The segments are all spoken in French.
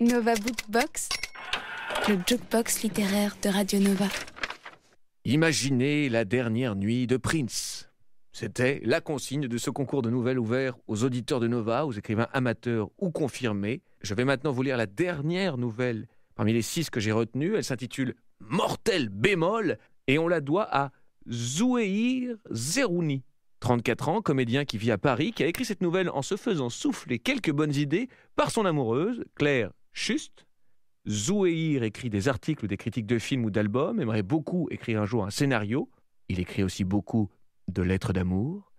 Nova Bookbox, le jukebox littéraire de Radio Nova. Imaginez la dernière nuit de Prince. C'était la consigne de ce concours de nouvelles ouvert aux auditeurs de Nova, aux écrivains amateurs ou confirmés. Je vais maintenant vous lire la dernière nouvelle parmi les six que j'ai retenues. Elle s'intitule Mortel bémol et on la doit à Zoueir Zerouni. 34 ans, comédien qui vit à Paris, qui a écrit cette nouvelle en se faisant souffler quelques bonnes idées par son amoureuse, Claire Schust. Zoueir écrit des articles ou des critiques de films ou d'albums, aimerait beaucoup écrire un jour un scénario. Il écrit aussi beaucoup de lettres d'amour.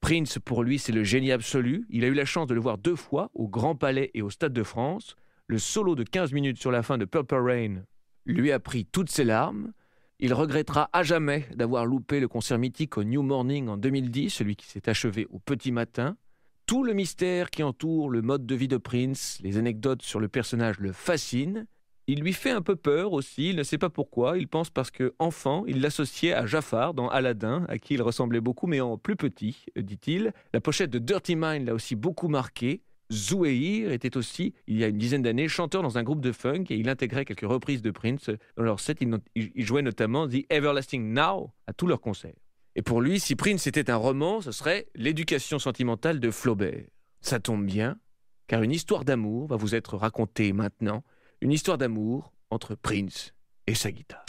Prince, pour lui, c'est le génie absolu. Il a eu la chance de le voir deux fois, au Grand Palais et au Stade de France. Le solo de 15 minutes sur la fin de Purple Rain lui a pris toutes ses larmes. Il regrettera à jamais d'avoir loupé le concert mythique au New Morning en 2010, celui qui s'est achevé au petit matin. Tout le mystère qui entoure le mode de vie de Prince, les anecdotes sur le personnage le fascinent. Il lui fait un peu peur aussi, il ne sait pas pourquoi, il pense parce que, enfant, il l'associait à Jafar dans Aladdin, à qui il ressemblait beaucoup, mais en plus petit, dit-il. La pochette de Dirty Mind l'a aussi beaucoup marqué. Zouheir était aussi, il y a une dizaine d'années, chanteur dans un groupe de funk et il intégrait quelques reprises de Prince. Dans leur set, il, jouait notamment The Everlasting Now à tous leurs concerts. Et pour lui, si Prince était un roman, ce serait L'éducation sentimentale de Flaubert. Ça tombe bien, car une histoire d'amour va vous être racontée maintenant. Une histoire d'amour entre Prince et sa guitare.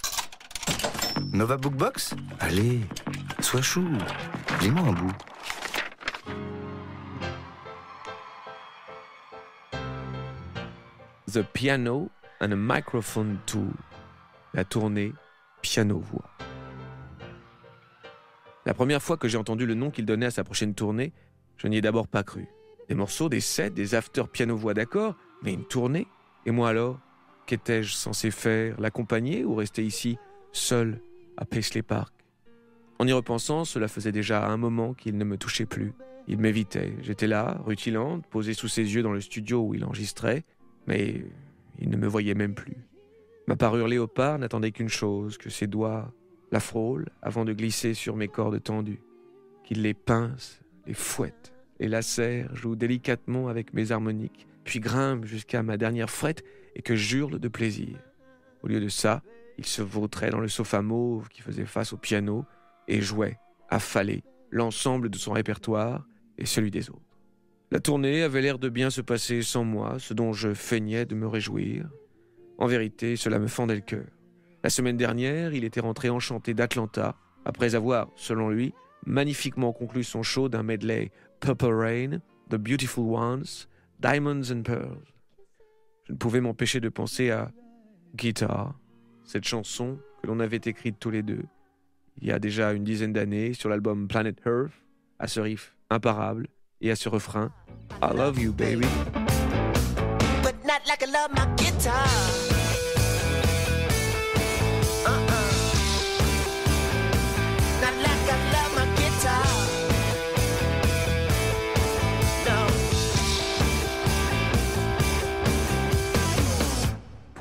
Nova Bookbox Allez, sois chou. Dis-moi un bout. The Piano and a Microphone Tour. La tournée piano-voix. La première fois que j'ai entendu le nom qu'il donnait à sa prochaine tournée, je n'y ai d'abord pas cru. Des morceaux, des sets, des after piano-voix d'accord, mais une tournée Et moi alors Qu'étais-je censé faire L'accompagner ou rester ici, seul, à Paisley Park? En y repensant, cela faisait déjà un moment qu'il ne me touchait plus. Il m'évitait. J'étais là, rutilante, posé sous ses yeux dans le studio où il enregistrait, mais il ne me voyait même plus. Ma parure léopard n'attendait qu'une chose, que ses doigts la frôlent avant de glisser sur mes cordes tendues, qu'il les pince, les fouette, les lacère, joue délicatement avec mes harmoniques, puis grimpe jusqu'à ma dernière frette et que j'hurle de plaisir. Au lieu de ça, il se vautrait dans le sofa mauve qui faisait face au piano et jouait, affalé, l'ensemble de son répertoire et celui des autres. La tournée avait l'air de bien se passer sans moi, ce dont je feignais de me réjouir. En vérité, cela me fendait le cœur. La semaine dernière, il était rentré enchanté d'Atlanta, après avoir, selon lui, magnifiquement conclu son show d'un medley Purple Rain, The Beautiful Ones, Diamonds and Pearls. Je ne pouvais m'empêcher de penser à Guitar, cette chanson que l'on avait écrite tous les deux, il y a déjà une dizaine d'années, sur l'album Planet Earth, à ce riff imparable, et à ce refrain I love you baby.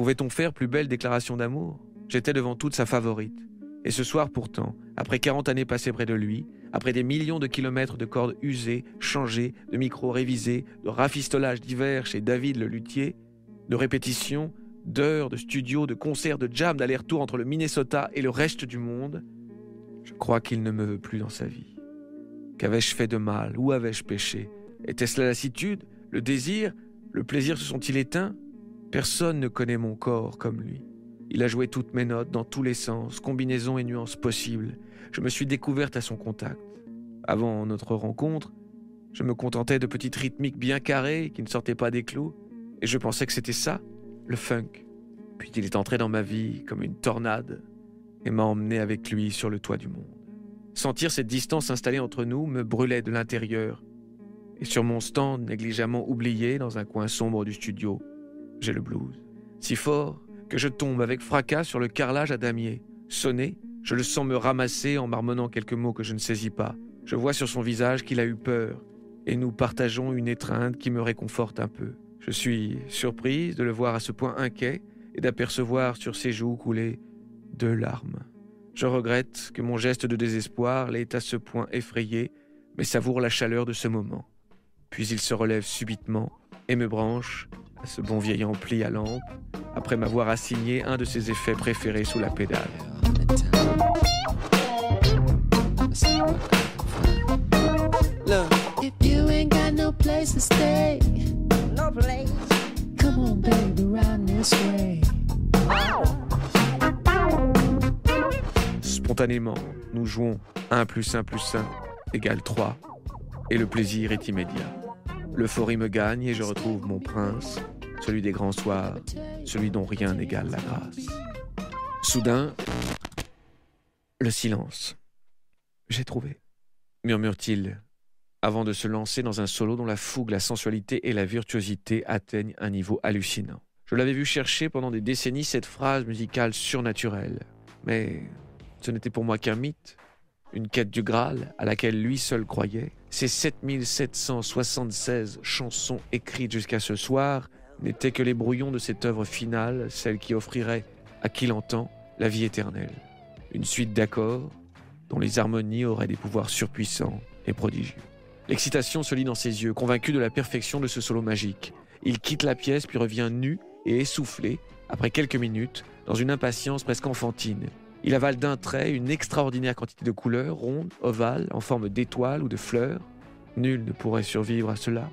Pouvait-on faire plus belle déclaration d'amour? J'étais devant toute sa favorite. Et ce soir pourtant, après 40 années passées près de lui, après des millions de kilomètres de cordes usées, changées, de micros révisés, de rafistolages divers chez David le luthier, de répétitions, d'heures de studio, de concerts, de jam, d'aller-retour entre le Minnesota et le reste du monde, je crois qu'il ne me veut plus dans sa vie. Qu'avais-je fait de mal? Où avais-je péché? Était-ce la lassitude? Le désir? Le plaisir se sont-ils éteints? Personne ne connaît mon corps comme lui. Il a joué toutes mes notes dans tous les sens, combinaisons et nuances possibles. Je me suis découverte à son contact. Avant notre rencontre, je me contentais de petites rythmiques bien carrées qui ne sortaient pas des clous, et je pensais que c'était ça, le funk. Puis il est entré dans ma vie comme une tornade et m'a emmené avec lui sur le toit du monde. Sentir cette distance installée entre nous me brûlait de l'intérieur. Et sur mon stand négligemment oublié dans un coin sombre du studio, j'ai le blues. Si fort que je tombe avec fracas sur le carrelage à damier. Sonné, je le sens me ramasser en marmonnant quelques mots que je ne saisis pas. Je vois sur son visage qu'il a eu peur, et nous partageons une étreinte qui me réconforte un peu. Je suis surprise de le voir à ce point inquiet et d'apercevoir sur ses joues couler deux larmes. Je regrette que mon geste de désespoir l'ait à ce point effrayé, mais savoure la chaleur de ce moment. Puis il se relève subitement et me branche ce bon vieil ampli à lampe, après m'avoir assigné un de ses effets préférés sous la pédale. Spontanément, nous jouons 1 plus 1 plus 1 égale 3, et le plaisir est immédiat. L'euphorie me gagne et je retrouve mon prince, celui des grands soirs, celui dont rien n'égale la grâce. Soudain, le silence. J'ai trouvé, murmure-t-il, avant de se lancer dans un solo dont la fougue, la sensualité et la virtuosité atteignent un niveau hallucinant. Je l'avais vu chercher pendant des décennies cette phrase musicale surnaturelle. Mais ce n'était pour moi qu'un mythe, une quête du Graal à laquelle lui seul croyait. Ces 7776 chansons écrites jusqu'à ce soir n'étaient que les brouillons de cette œuvre finale, celle qui offrirait à qui l'entend la vie éternelle. Une suite d'accords dont les harmonies auraient des pouvoirs surpuissants et prodigieux. L'excitation se lit dans ses yeux, convaincu de la perfection de ce solo magique. Il quitte la pièce puis revient nu et essoufflé, après quelques minutes, dans une impatience presque enfantine. Il avale d'un trait une extraordinaire quantité de couleurs, rondes, ovales, en forme d'étoiles ou de fleurs. Nul ne pourrait survivre à cela.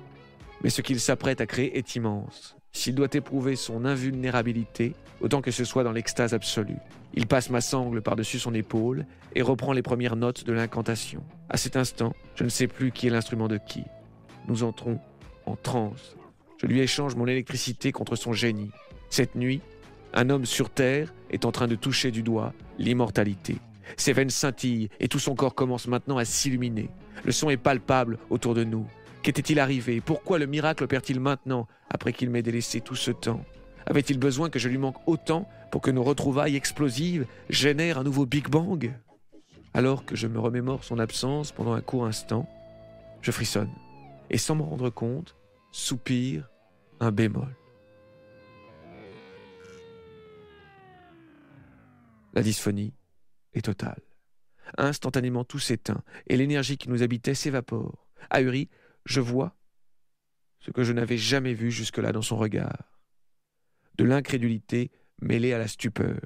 Mais ce qu'il s'apprête à créer est immense. S'il doit éprouver son invulnérabilité, autant que ce soit dans l'extase absolue. Il passe ma sangle par-dessus son épaule et reprend les premières notes de l'incantation. À cet instant, je ne sais plus qui est l'instrument de qui. Nous entrons en transe. Je lui échange mon électricité contre son génie. Cette nuit, un homme sur Terre est en train de toucher du doigt l'immortalité. Ses veines scintillent et tout son corps commence maintenant à s'illuminer. Le son est palpable autour de nous. Qu'était-il arrivé? Pourquoi le miracle opère-t-il maintenant, après qu'il m'ait délaissé tout ce temps? Avait-il besoin que je lui manque autant pour que nos retrouvailles explosives génèrent un nouveau Big Bang? Alors que je me remémore son absence pendant un court instant, je frissonne et sans m'en rendre compte, soupire un bémol. La dysphonie est totale. Instantanément, tout s'éteint et l'énergie qui nous habitait s'évapore. Ahuri, je vois ce que je n'avais jamais vu jusque-là dans son regard. De l'incrédulité mêlée à la stupeur.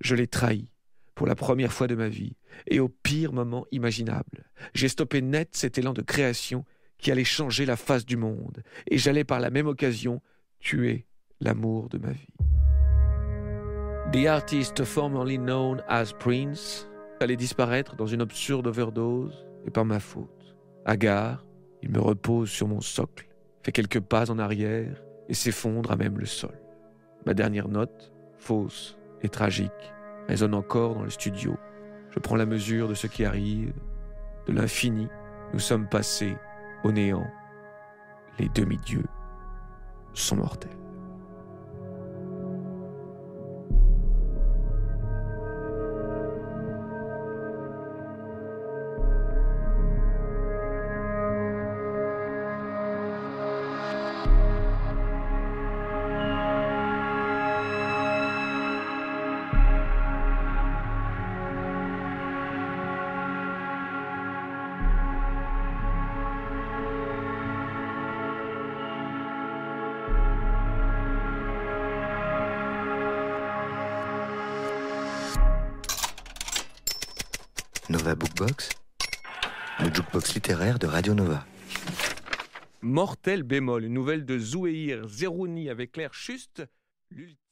Je l'ai trahi pour la première fois de ma vie et au pire moment imaginable. J'ai stoppé net cet élan de création qui allait changer la face du monde et j'allais par la même occasion tuer l'amour de ma vie. The formerly known as Prince allait disparaître dans une absurde overdose et par ma faute. Hagard, il me repose sur mon socle, fait quelques pas en arrière et s'effondre à même le sol. Ma dernière note, fausse et tragique, résonne encore dans le studio. Je prends la mesure de ce qui arrive, de l'infini. Nous sommes passés au néant. Les demi-dieux sont mortels. Bookbox, le jukebox littéraire de Radio Nova. Mortel bémol, une nouvelle de Zouéir Zerouni avec l'air juste, l'ultime.